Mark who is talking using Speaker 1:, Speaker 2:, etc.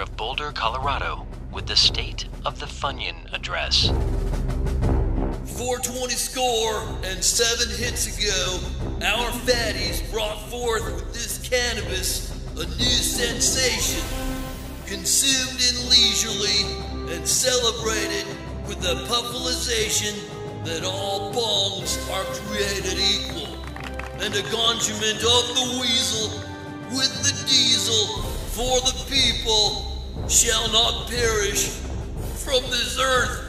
Speaker 1: of Boulder, Colorado, with the State of the Funyun address.
Speaker 2: 420 score and seven hits ago, our fatties brought forth with this cannabis a new sensation, consumed in leisurely and celebrated with the puffalization that all bongs are created equal, and a conjurement of the weasel with the diesel for the people shall not perish from this earth.